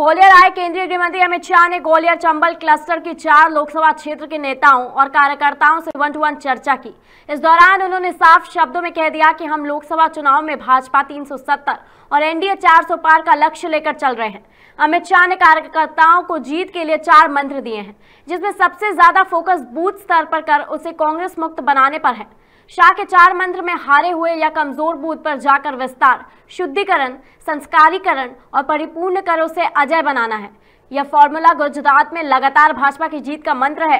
ग्वालियर आए केंद्रीय गृह मंत्री अमित शाह ने ग्वालियर चंबल क्लस्टर की चार लोकसभा क्षेत्र के नेताओं और कार्यकर्ताओं से वन टू वन चर्चा की। इस दौरान उन्होंने साफ़ शब्दों में कह दिया कि हम लोकसभा चुनाव में भाजपा 370 और एनडीए 400 पार का लक्ष्य लेकर चल रहे हैं। अमित शाह ने कार्यकर्ताओं को जीत के लिए चार मंत्र दिए हैं, जिसमें सबसे ज़्यादा फोकस बूथ स्तर पर कर उसे कांग्रेस मुक्त बनाने पर है। शाह के चार मंत्र में हारे हुए या कमज़ोर बूथ पर जाकर विस्तार, शुद्धिकरण, संस्कारीकरण और परिपूर्ण करों से अजय बनाना है। यह फॉर्मूला गुजरात में लगातार भाजपा की जीत का मंत्र है।